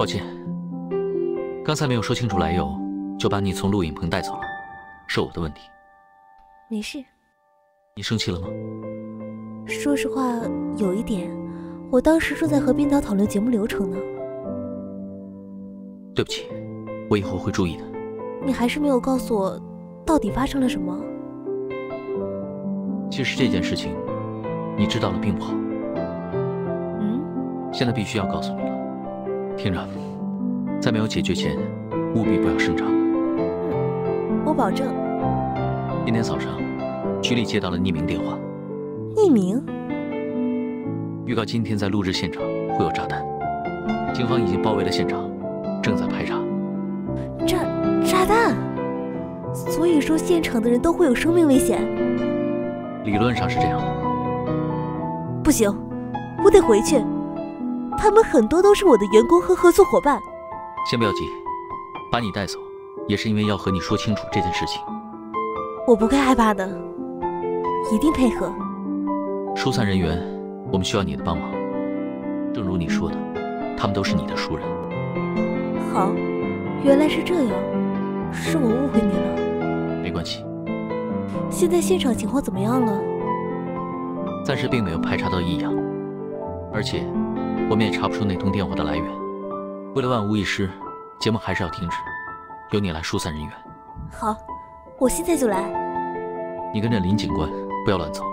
抱歉，刚才没有说清楚来由，就把你从录影棚带走了，是我的问题。没事。你生气了吗？说实话，有一点。我当时正在和编导讨论节目流程呢。对不起，我以后会注意的。你还是没有告诉我，到底发生了什么？其实这件事情，你知道了并不好。嗯。现在必须要告诉你了，听着，在没有解决前，务必不要声张。嗯，我保证。今天早上，局里接到了匿名电话。匿名？预告今天在录制现场会有炸弹，警方已经包围了现场，正在排查。炸炸弹？所以说现场的人都会有生命危险？理论上是这样的。不行，我得回去。他们很多都是我的员工和合作伙伴。先不要急，把你带走也是因为要和你说清楚这件事情。我不会害怕的，一定配合。疏散人员。我们需要你的帮忙，正如你说的，他们都是你的熟人。好，原来是这样，是我误会你了。没关系。现在现场情况怎么样了？暂时并没有排查到异样，而且我们也查不出那通电话的来源。为了万无一失，节目还是要停止，由你来疏散人员。好，我现在就来。你跟着林警官，不要乱走。